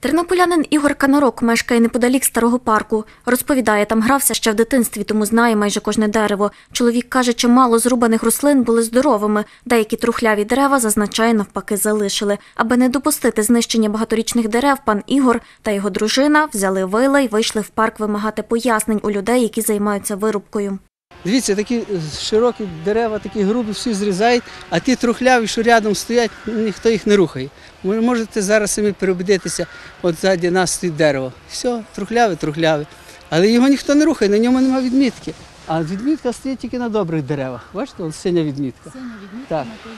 Тернополянин Ігор Канарок мешкає неподалік старого парку. Розповідає, там грався ще в дитинстві, тому знає майже кожне дерево. Чоловік каже, чимало зрубаних рослин були здоровими. Деякі трухляві дерева, зазначає, навпаки, залишили. Аби не допустити знищення багаторічних дерев, пан Ігор та його дружина взяли вила й вийшли в парк вимагати пояснень у людей, які займаються вирубкою. Дивіться, такі е, широкі дерева, такі грубі, всі зрізають, а ті трухляві, що рядом стоять, ніхто їх не рухає. Ви можете зараз самі переубедитися, от ззаді нас стоїть дерево. Все, трухляве, трухляве. Але його ніхто не рухає, на ньому немає відмітки. А відмітка стоїть тільки на добрих деревах. Бачите, от синя відмітка. Синя відмітка так. на той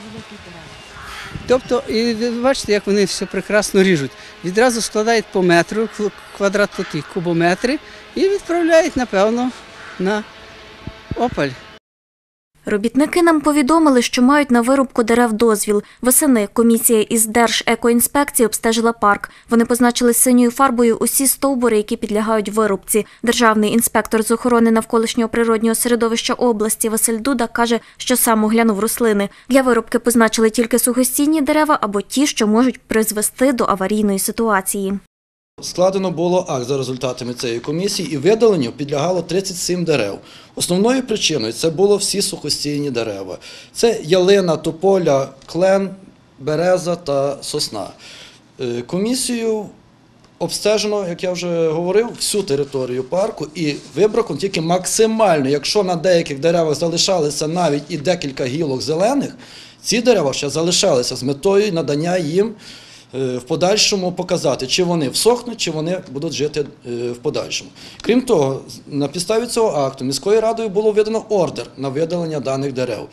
Тобто, і ви бачите, як вони все прекрасно ріжуть. Відразу складають по метру, кв- квадрат такі кубометри і відправляють, напевно, на опаль. Робітники нам повідомили, що мають на вирубку дерев дозвіл. Восени комісія із Держекоінспекції обстежила парк. Вони позначили синьою фарбою усі стовбури, які підлягають вирубці. Державний інспектор з охорони навколишнього природнього середовища області Василь Дуда каже, що сам оглянув рослини. Для вирубки позначили тільки сухостійні дерева або ті, що можуть призвести до аварійної ситуації. Складено було акт за результатами цієї комісії і видаленню підлягало 37 дерев. Основною причиною це було всі сухостійні дерева. Це ялина, тополя, клен, береза та сосна. Е, Комісію обстежено, як я вже говорив, всю територію парку і вибрано тільки максимально. Якщо на деяких деревах залишалися навіть і декілька гілок зелених, ці дерева ще залишалися з метою надання їм в подальшому показати, чи вони всохнуть, чи вони будуть жити е, в подальшому. Крім того, на підставі цього акту міською радою було видано ордер на видалення даних дерев.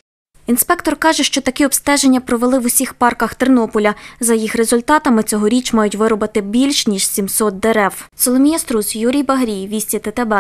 Інспектор каже, що такі обстеження провели в усіх парках Тернополя. За їх результатами цьогоріч мають вирубати більш ніж 700 дерев. Соломія Струс, Юрій Багрій, Вісті ТТБ.